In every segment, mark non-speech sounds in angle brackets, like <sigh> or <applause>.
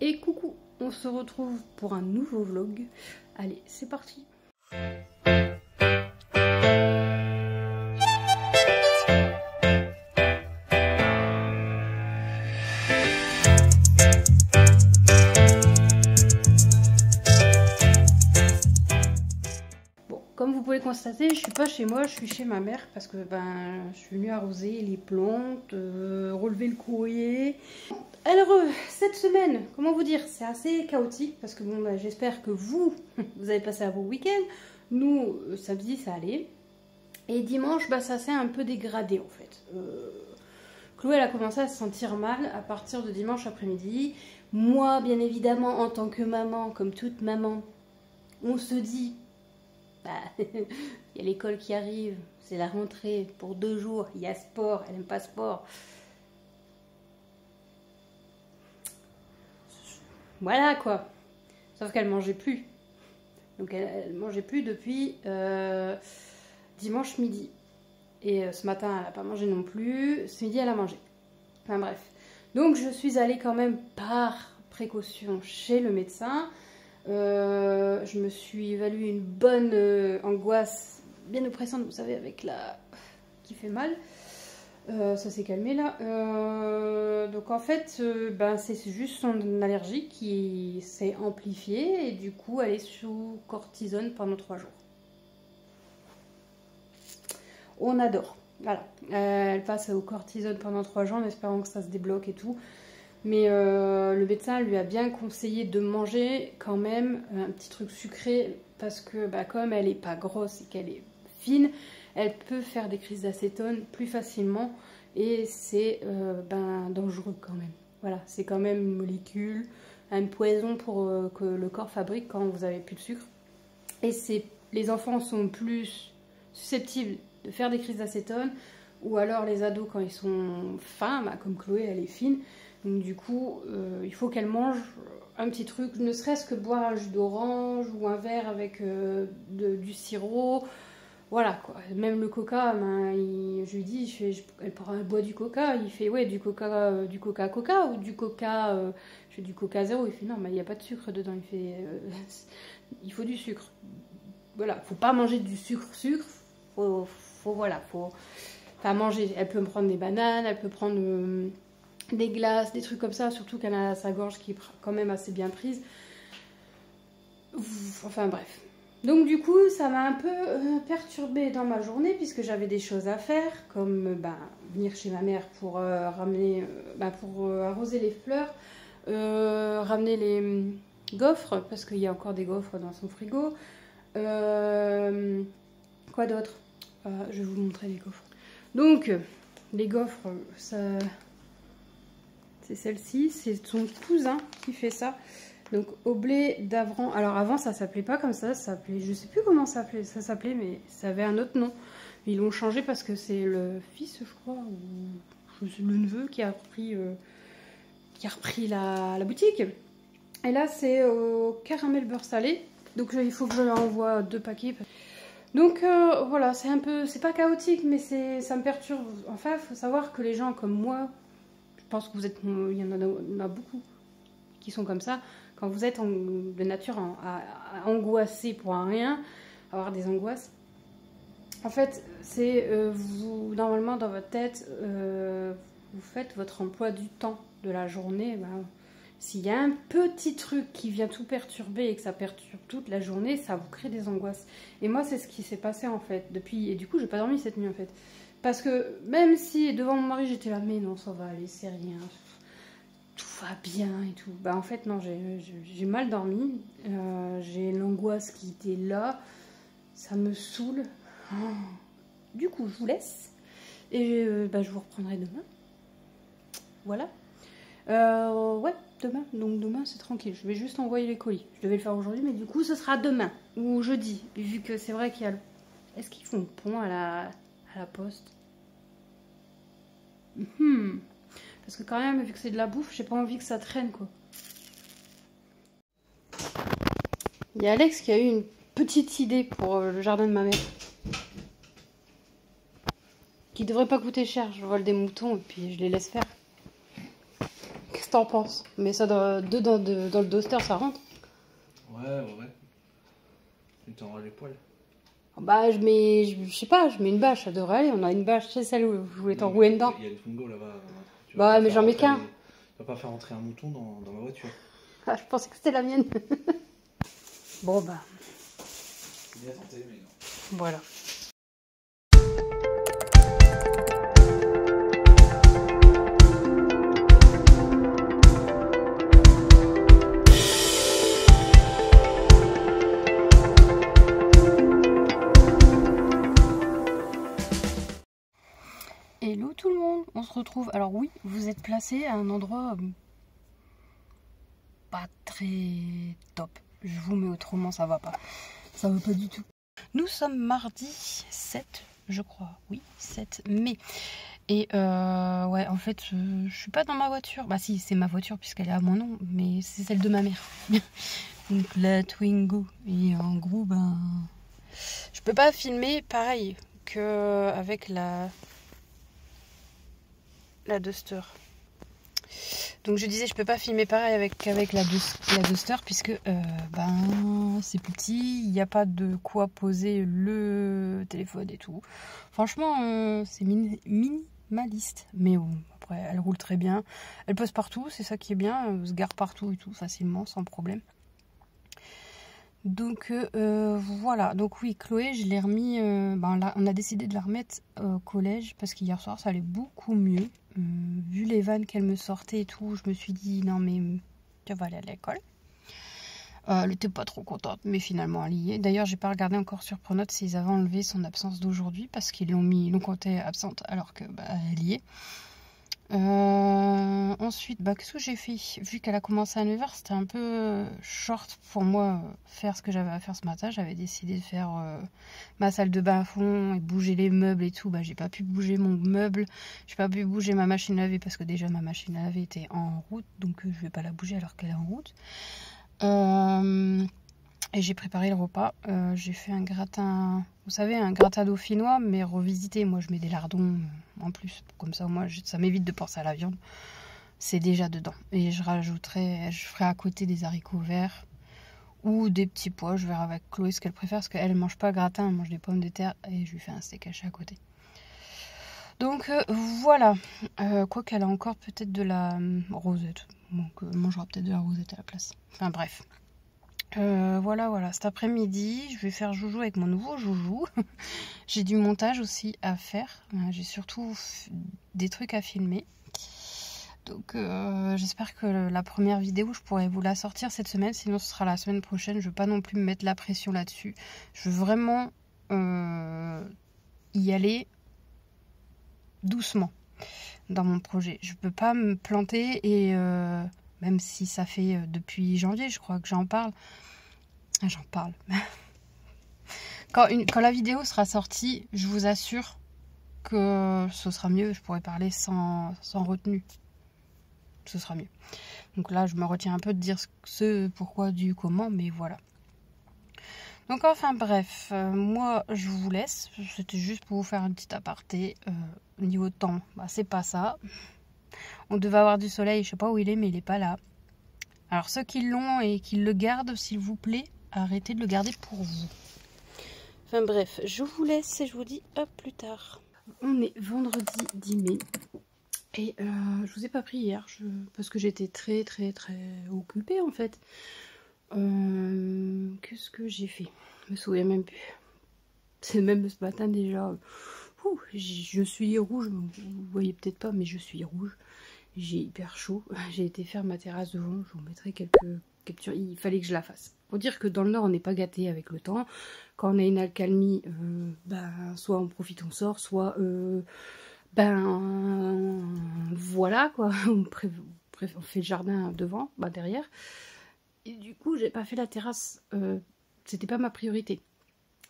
Et coucou, on se retrouve pour un nouveau vlog. Allez, c'est parti constater, je suis pas chez moi, je suis chez ma mère parce que ben je suis venue arroser les plantes, euh, relever le courrier. Alors euh, cette semaine, comment vous dire, c'est assez chaotique parce que bon, ben, j'espère que vous, <laughs> vous avez passé un bon week-end. Nous, euh, samedi, ça allait. Et dimanche, bah, ça s'est un peu dégradé en fait. Euh, Chloé, elle a commencé à se sentir mal à partir de dimanche après-midi. Moi, bien évidemment, en tant que maman, comme toute maman, on se dit, bah, <laughs> il y a l'école qui arrive, c'est la rentrée pour deux jours, il y a sport, elle n'aime pas sport. Voilà quoi. Sauf qu'elle mangeait plus. Donc elle, mangeait plus depuis euh, dimanche midi. Et euh, ce matin, elle n'a pas mangé non plus. Ce midi, elle a mangé. Enfin bref. Donc je suis allée quand même par précaution chez le médecin. Euh, je me suis évalué une bonne euh, angoisse bien oppressante, vous savez, avec la qui fait mal. Euh, ça s'est calmé là. Donc en fait, ben, c'est juste son allergie qui s'est amplifiée et du coup elle est sous cortisone pendant trois jours. On adore. Voilà. Elle passe au cortisone pendant trois jours en espérant que ça se débloque et tout. Mais euh, le médecin lui a bien conseillé de manger quand même un petit truc sucré parce que bah, comme elle n'est pas grosse et qu'elle est fine, elle peut faire des crises d'acétone plus facilement et c'est euh, ben, dangereux quand même. Voilà, c'est quand même une molécule, un poison pour euh, que le corps fabrique quand vous avez plus de sucre. Et les enfants sont plus susceptibles de faire des crises d'acétone ou alors les ados quand ils sont fins, bah, comme Chloé elle est fine. Donc du coup, euh, il faut qu'elle mange un petit truc, ne serait-ce que boire un jus d'orange ou un verre avec euh, du sirop. Voilà quoi. Même le coca, ben, je lui dis, elle, boit du coca. Il fait ouais du coca, euh, du coca coca ou du coca. je fais du coca zéro. Il fait non, mais il n'y a pas de sucre dedans. Il fait, il faut du sucre. Voilà, faut pas manger du sucre sucre. Faut, faut voilà, faut pas manger. Elle peut me prendre des bananes, elle peut prendre des glaces, des trucs comme ça. Surtout qu'elle a sa gorge qui est quand même assez bien prise. Enfin bref. Donc du coup, ça m'a un peu euh, perturbée dans ma journée puisque j'avais des choses à faire, comme euh, ben, venir chez ma mère pour euh, euh, arroser les fleurs, ramener les hum, gaufres parce qu'il y a encore des gaufres dans son frigo. Quoi d'autre? Je vais vous montrer les gaufres. Donc les gaufres, ça, c'est celle-ci, c'est son cousin qui fait ça. Donc au blé d'Avran. Alors avant ça s'appelait pas comme ça, ça s'appelait, je sais plus comment ça s'appelait, mais ça avait un autre nom. Ils l'ont changé parce que c'est le fils, je crois, ou le neveu qui a repris, euh, la, boutique. Et là c'est au caramel beurre salé. Donc il faut que je lui envoie deux paquets. Donc euh, voilà, c'est un peu, c'est pas chaotique, mais ça me perturbe. Enfin, il faut savoir que les gens comme moi, pense que vous êtes, il y en a, beaucoup qui sont comme ça. Quand vous êtes de nature à, angoisser pour rien, avoir des angoisses, en fait, c'est euh, vous normalement dans votre tête, euh, vous faites votre emploi du temps de la journée. ben, s'il y a un petit truc qui vient tout perturber et que ça perturbe toute la journée, ça vous crée des angoisses. Et moi, c'est ce qui s'est passé en fait depuis. Et du coup, j'ai pas dormi cette nuit en fait. Parce que même si devant mon mari j'étais là, mais non, ça va aller, c'est rien, tout va bien et tout. Bah en fait, non, j'ai mal dormi. Euh, j'ai l'angoisse qui était là. Ça me saoule. Oh. Du coup, je vous laisse. Et euh, bah, je vous reprendrai demain. Voilà. Euh, ouais, demain. Donc demain, c'est tranquille. Je vais juste envoyer les colis. Je devais le faire aujourd'hui, mais du coup, ce sera demain ou jeudi. Vu que c'est vrai qu'il y a le... Est-ce qu'ils font pont à la, à la poste Hmm. Parce que quand même, vu que c'est de la bouffe, j'ai pas envie que ça traîne, quoi. Il y a Alex qui a eu une petite idée pour euh, le jardin de ma mère. Qui devrait pas coûter cher. Je vole des moutons et puis je les laisse faire. Que t'en penses Mais ça, dans, deux dans, dans le doster, ça rentre Ouais, ouais. Tu t'enrages les poils. Bah, je mets, je, sais pas, je mets une bâche, ça devrait aller. On a une bâche, c'est celle où je voulais t'enrouler dedans. Il y a le Twingo là-bas. Bah, mais j'en mets qu'un. Tu vas pas faire rentrer un mouton dans, dans ma voiture. Ah, je pensais que c'était la mienne. <laughs> bon, bah. Bien santé, mais non. Voilà. Retrouve. Alors oui, vous êtes placé à un endroit euh, pas très top. Je vous mets autrement, ça va pas. Ça va pas du tout. Nous sommes mardi 7, je crois. Oui, 7 mai. Et euh, ouais, en fait, je, suis pas dans ma voiture. Bah si, c'est ma voiture puisqu'elle est à mon nom, mais c'est celle de ma mère. <laughs> Donc la Twingo. Et en gros, ben, je peux pas filmer pareil que avec la la Duster. Donc je disais, je peux pas filmer pareil avec, la, la Duster puisque euh, ben, c'est petit, il n'y a pas de quoi poser le téléphone et tout. Franchement, euh, c'est minimaliste. Mais bon, après, elle roule très bien. Elle pose partout, c'est ça qui est bien. Elle se gare partout et tout, facilement, sans problème. Donc euh, voilà, donc oui, Chloé, je l'ai remis, ben là, on a décidé de la remettre au collège parce qu'hier soir ça allait beaucoup mieux. Vu les vannes qu'elle me sortait et tout, je me suis dit non mais tu vas aller à l'école. Euh, elle était pas trop contente, mais finalement elle y est. D'ailleurs, j'ai pas regardé encore sur Pronote s'ils avaient enlevé son absence d'aujourd'hui parce qu'ils l'ont mis, l'ont compté absente alors que bah, y est. Euh, ensuite, bah, qu'est-ce que j'ai fait? Vu qu'elle a commencé à 9h, c'était un peu short pour moi faire ce que j'avais à faire ce matin. J'avais décidé de faire euh, ma salle de bain fond et bouger les meubles et tout. Bah, j'ai pas pu bouger mon meuble, j'ai pas pu bouger ma machine à laver parce que déjà ma machine à laver était en route, donc euh, je vais pas la bouger alors qu'elle est en route. Euh, et j'ai préparé le repas. Euh, j'ai fait un gratin, vous savez, un gratin dauphinois, mais revisité. Moi, je mets des lardons euh, en plus. Comme ça, moi, ça m'évite de penser à la viande. C'est déjà dedans. Et je rajouterai, je ferai à côté des haricots verts ou des petits pois. Je verrai avec Chloé ce qu'elle préfère, parce qu'elle ne mange pas gratin, elle mange des pommes de terre et je lui fais un steak haché à côté. Donc euh, voilà, quoi qu'elle a encore peut-être de la rosette. Donc elle mangera peut-être de la rosette à la place. Enfin bref. Euh, voilà, voilà. Cet après-midi, je vais faire joujou avec mon nouveau joujou. <laughs> j'ai du montage aussi à faire. Euh, j'ai surtout des trucs à filmer. Donc euh, j'espère que la première vidéo, je pourrai vous la sortir cette semaine. Sinon, ce sera la semaine prochaine. Je veux pas non plus me mettre la pression là-dessus. Je veux vraiment y aller doucement dans mon projet. Je peux pas me planter et même si ça fait euh, depuis janvier, je crois que j'en parle. Ah, j'en parle. <laughs> quand, la vidéo sera sortie, je vous assure que ce sera mieux. Je pourrai parler sans, sans retenue. Ce sera mieux. Donc là, je me retiens un peu de dire ce pourquoi du comment, mais voilà. Donc enfin bref, euh, moi je vous laisse. C'était juste pour vous faire un petit aparté. Euh, au niveau temps, bah, c'est pas ça. On devait avoir du soleil, je sais pas où il est, mais il est pas là. Alors ceux qui l'ont et qui le gardent, s'il vous plaît, arrêtez de le garder pour vous. Enfin bref, je vous laisse et je vous dis à plus tard. On est vendredi 10 mai. Et euh, je vous ai pas pris hier parce que j'étais très très très occupée en fait. Euh, qu'est-ce que j'ai fait? Je me souviens même plus. C'est même ce matin déjà. Je suis rouge, vous voyez peut-être pas, mais je suis rouge j'ai hyper chaud. <laughs> J'ai été faire ma terrasse devant, je vous mettrai quelques captures. Il fallait que je la fasse. Pour dire que dans le nord, on n'est pas gâté avec le temps. Quand on a une accalmie, euh, ben, soit on profite, on sort, soit euh, ben voilà quoi. <laughs> On, fait le jardin devant, bah derrière. Et du coup, j'ai pas fait la terrasse. Euh, c'était pas ma priorité.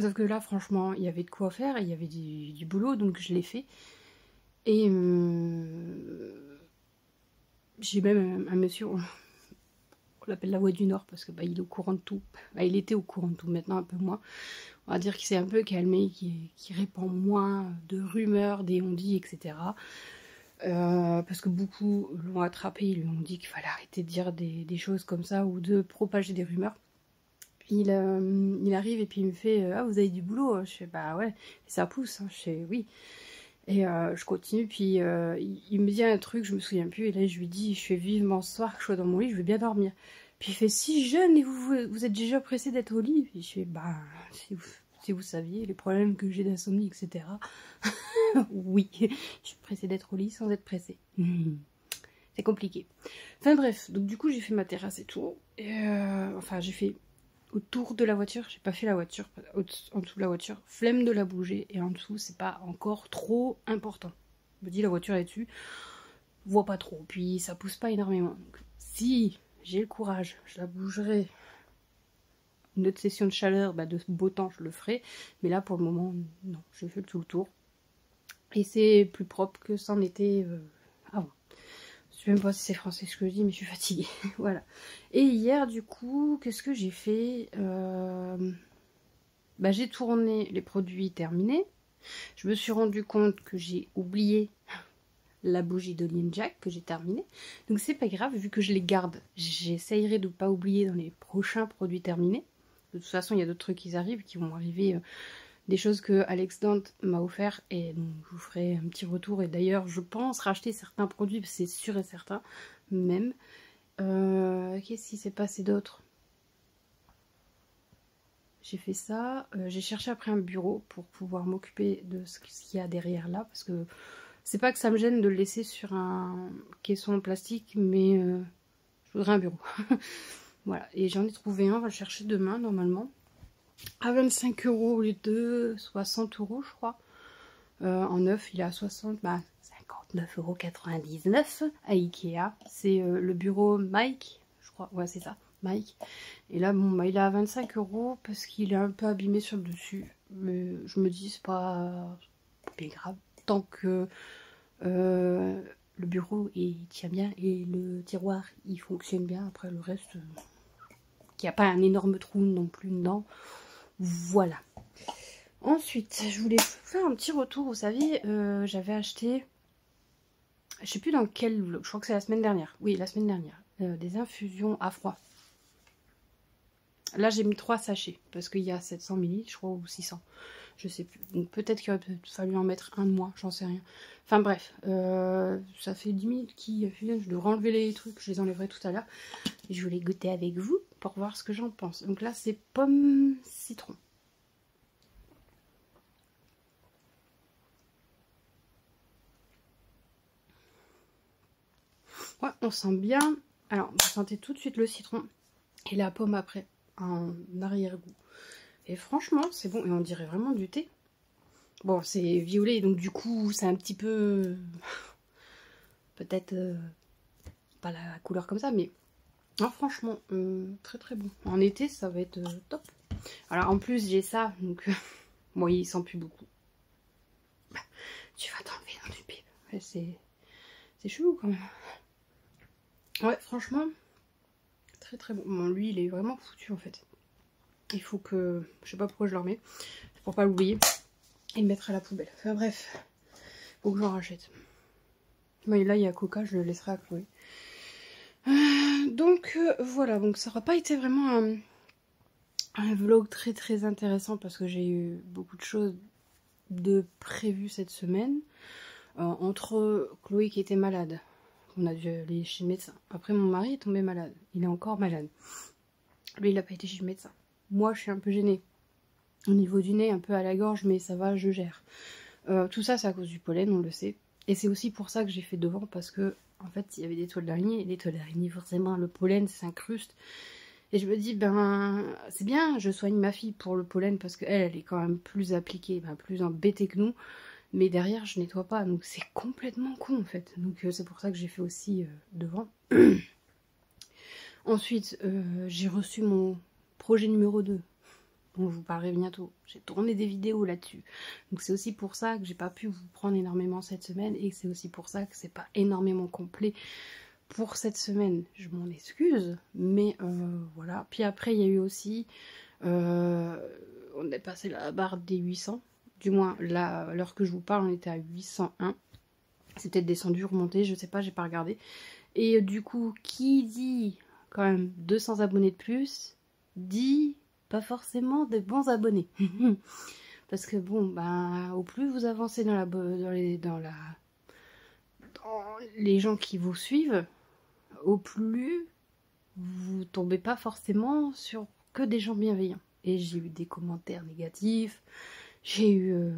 Sauf que là, franchement, il y avait de quoi faire, il y avait du, boulot, donc je l'ai fait. Et j'ai même un, monsieur, on, l'appelle la voix du Nord parce que bah, il est au courant de tout. Bah, il était au courant de tout, maintenant un peu moins. On va dire qu'il s'est un peu calmé, qui, répand moins de rumeurs, des on-dit, etc. Euh, parce que beaucoup l'ont attrapé, ils lui ont dit qu'il fallait arrêter de dire des, choses comme ça ou de propager des rumeurs. Il, euh, il arrive et puis il me fait Ah, vous avez du boulot Je fais Bah ouais, ça pousse. Hein. Je fais Oui. Et euh, je continue, puis il, me dit un truc, je me souviens plus, et là je lui dis Je fais vivement ce soir que je sois dans mon lit, je veux bien dormir. Puis il fait Si jeune et vous, vous êtes déjà pressé d'être au lit? Je fais Bah, si vous, si vous saviez les problèmes que j'ai d'insomnie, etc. <laughs> oui, je suis pressée d'être au lit sans être pressée. C'est compliqué. Enfin bref, donc du coup j'ai fait ma terrasse et tout. Euh, enfin j'ai fait autour de la voiture, j'ai pas fait la voiture, en dessous de la voiture, flemme de la bouger et en dessous c'est pas encore trop important. Je me dis la voiture est dessus, vois pas trop, puis ça pousse pas énormément. si j'ai le courage, je la bougerai une autre session de chaleur, bah, de beau temps, je le ferai. Mais là, pour le moment, non, je fais tout le tour. Et c'est plus propre que c'en était euh. Je sais même pas si c'est français ce que je dis, mais je suis fatiguée. <laughs> voilà. Et hier, du coup, qu'est-ce que j'ai fait euh, bah, J'ai tourné les produits terminés. Je me suis rendu compte que j'ai oublié <laughs> la bougie de Jack que j'ai terminée. Donc c'est pas grave, vu que je les garde, j'essayerai de ne pas oublier dans les prochains produits terminés. De toute façon, il y a d'autres trucs qui arrivent, qui vont arriver, euh, des choses que Alex Dante m'a offert, et donc je vous ferai un petit retour. Et d'ailleurs, je pense racheter certains produits, c'est sûr et certain, même. Euh, qu'est-ce qui s'est passé d'autre? J'ai fait ça, euh, j'ai cherché après un bureau pour pouvoir m'occuper de ce qu'il y a derrière là, parce que c'est pas que ça me gêne de le laisser sur un caisson plastique, mais je voudrais un bureau. <laughs> Voilà, et j'en ai trouvé un, on va le chercher demain normalement. À 25 euros au lieu de 60 euros, je crois. Euh, en neuf, il est à 60, bah, 59,99 euros à Ikea. C'est euh, le bureau Mike, je crois, ouais, c'est ça, Mike. Et là, bon, bah, il est à 25 euros parce qu'il est un peu abîmé sur le dessus. Mais je me dis, c'est pas, pas grave. Tant que euh, le bureau il tient bien et le tiroir il fonctionne bien, après le reste qu'il n'y a pas un énorme trou non plus dedans. Voilà. Ensuite, je voulais faire un petit retour. Vous savez, euh, j'avais acheté, je sais plus dans quel vlog, je crois que c'est la semaine dernière. Oui, la semaine dernière. Euh, des infusions à froid. Là, j'ai mis 3 sachets parce qu'il y a 700 ml, je crois, ou 600. Je sais plus. Donc peut-être qu'il aurait fallu en mettre un de moins, j'en sais rien. Enfin bref, euh, ça fait 10 minutes qui Je devrais enlever les trucs, je les enlèverai tout à l'heure. Je voulais goûter avec vous pour voir ce que j'en pense. Donc là, c'est pomme citron. Ouais, on sent bien. Alors, vous sentez tout de suite le citron et la pomme après, en arrière-goût. Et franchement, c'est bon. Et on dirait vraiment du thé. Bon, c'est violet, donc du coup, c'est un petit peu... <laughs> Peut-être euh, pas la couleur comme ça, mais ah, franchement, euh, très très bon. En été, ça va être euh, top. Alors en plus, j'ai ça, donc <laughs> moi, il sent plus beaucoup. Bah, tu vas t'enlever dans du pipe. c'est c'est chelou quand même. Ouais, franchement, très très bon. Bon, lui, il est vraiment foutu en fait. Il faut que... Je sais pas pourquoi je le remets. Pour pas l'oublier. Et le mettre à la poubelle. Enfin bref. Faut que j'en rachète. Mais là, il y a Coca, je le laisserai à Chloé. Euh, donc euh, voilà, donc ça n'aura pas été vraiment un, vlog très très intéressant parce que j'ai eu beaucoup de choses de prévues cette semaine. Euh, entre Chloé qui était malade, on a dû aller chez le médecin. Après mon mari est tombé malade, il est encore malade. Lui il n'a pas été chez le médecin. Moi je suis un peu gênée. Au niveau du nez, un peu à la gorge, mais ça va, je gère. tout ça c'est à cause du pollen, on le sait. Et c'est aussi pour ça que j'ai fait devant parce que en fait, il y avait des toiles d'araignée, et les toiles d'araignée, forcément, le pollen s'incruste. Et je me dis, ben, c'est bien, je soigne ma fille pour le pollen, parce qu'elle, elle est quand même plus appliquée, ben, plus embêtée que nous. Mais derrière, je nettoie pas, donc c'est complètement con, en fait. Donc euh, c'est pour ça que j'ai fait aussi euh, devant. <clears throat> Ensuite, euh, j'ai reçu mon projet numéro 2 dont je vous parlerai bientôt. J'ai tourné des vidéos là-dessus. Donc c'est aussi pour ça que j'ai pas pu vous prendre énormément cette semaine et c'est aussi pour ça que c'est pas énormément complet pour cette semaine. Je m'en excuse, mais euh, voilà. Puis après il y a eu aussi, euh, on est passé la barre des 800. Du moins là, l'heure que je vous parle, on était à 801. C'est peut-être descendu, remonté, je sais pas, j'ai pas regardé. Et du coup, qui dit quand même 200 abonnés de plus, dit pas forcément des bons abonnés. <laughs> Parce que bon, ben, au plus vous avancez dans la, dans les, dans la, dans les gens qui vous suivent, au plus vous tombez pas forcément sur que des gens bienveillants. Et j'ai eu des commentaires négatifs, j'ai eu euh,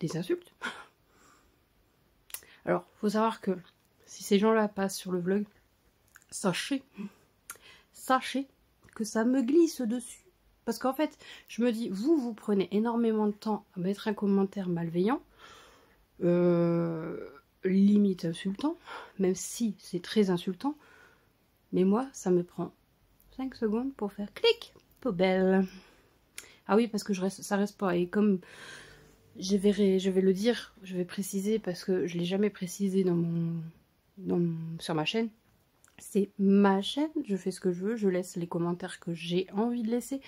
des insultes. <laughs> Alors, faut savoir que si ces gens-là passent sur le vlog, sachez, sachez que ça me glisse dessus. Parce qu'en fait, je me dis, vous, vous prenez énormément de temps à mettre un commentaire malveillant, euh, limite insultant, même si c'est très insultant. Mais moi, ça me prend 5 secondes pour faire clic, poubelle. Ah oui, parce que je reste, ça reste pas. Et comme je vais, je vais le dire, je vais préciser parce que je l'ai jamais précisé dans mon, sur ma chaîne. C'est ma chaîne, je fais ce que je veux, je laisse les commentaires que j'ai envie de laisser,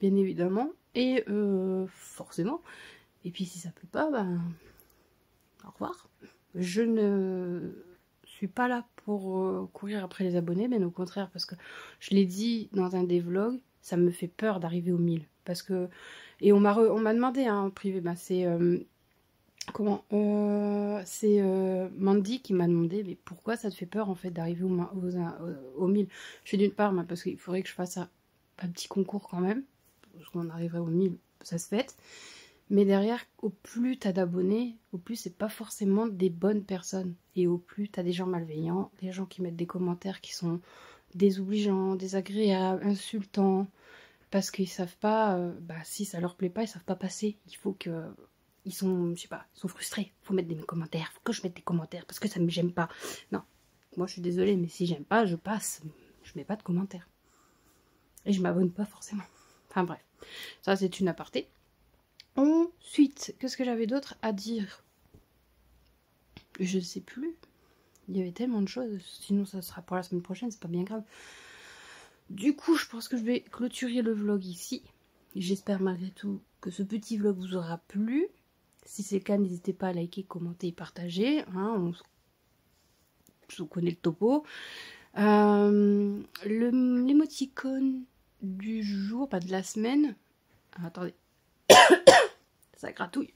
bien évidemment, et euh, forcément. Et puis si ça plaît pas, ben au revoir. Je ne suis pas là pour euh, courir après les abonnés, mais au contraire, parce que je l'ai dit dans un des vlogs, ça me fait peur d'arriver aux 1000. Parce que. Et on m'a demandé hein, en privé, ben c'est. Euh, comment C'est Mandy qui m'a demandé, mais pourquoi ça te fait peur en fait d'arriver aux, aux, 1000 Je fais d'une part, parce qu'il faudrait que je fasse un, petit concours quand même. Parce qu'on arriverait aux 1000, ça se fait. Mais derrière, au plus t'as d'abonnés, au plus c'est pas forcément des bonnes personnes. Et au plus t'as des gens malveillants, des gens qui mettent des commentaires qui sont désobligeants, désagréables, insultants, parce qu'ils savent pas, euh, bah si ça leur plaît pas, ils savent pas passer. Il faut que ils sont, je sais pas, ils sont frustrés. Faut mettre des commentaires, faut que je mette des commentaires parce que ça me j'aime pas. Non, moi je suis désolée, mais si j'aime pas, je passe. Je mets pas de commentaires et je m'abonne pas forcément. Enfin bref, ça c'est une aparté. Ensuite, qu'est-ce que j'avais d'autre à dire? Je ne sais plus. Il y avait tellement de choses. Sinon, ça sera pour la semaine prochaine, c'est pas bien grave. Du coup, je pense que je vais clôturer le vlog ici. J'espère malgré tout que ce petit vlog vous aura plu. Si c'est le cas, n'hésitez pas à liker, commenter et partager. Hein, on... Je connais le topo. Euh, L'émoticône du jour, pas de la semaine. Ah, attendez. <coughs> Ça gratouille.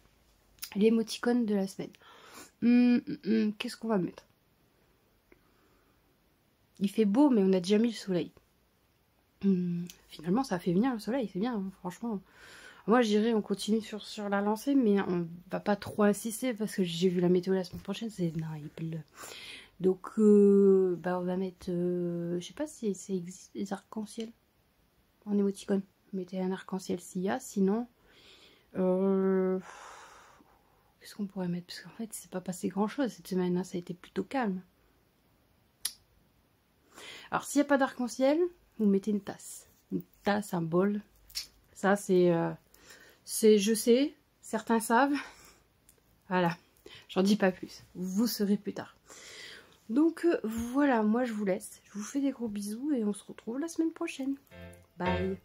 L'émoticône de la semaine. Hum, hum, hum, qu'est-ce qu'on va mettre? Il fait beau, mais on a déjà mis le soleil. finalement, ça fait venir le soleil, c'est bien, hein, franchement. Moi, j'irai, on continue sur, sur la lancée, mais on va pas trop insister parce que j'ai vu la météo la semaine prochaine, c'est pleut. Donc, euh, bah, on va mettre, euh, je sais pas si ça existe, des arcs-en-ciel en émoticône. Mettez un arc-en-ciel s'il y a, sinon, euh, qu'est-ce qu'on pourrait mettre? Parce qu'en fait, c'est pas passé grand-chose cette semaine, hein. ça a été plutôt calme. Alors, s'il n'y a pas d'arc-en-ciel, vous mettez une tasse. Une tasse, un bol. Ça, c'est... Euh, c'est, je sais, certains savent. <laughs> Voilà, j'en dis pas plus. Vous saurez plus tard. Donc, euh, voilà, moi, je vous laisse. Je vous fais des gros bisous et on se retrouve la semaine prochaine. Bye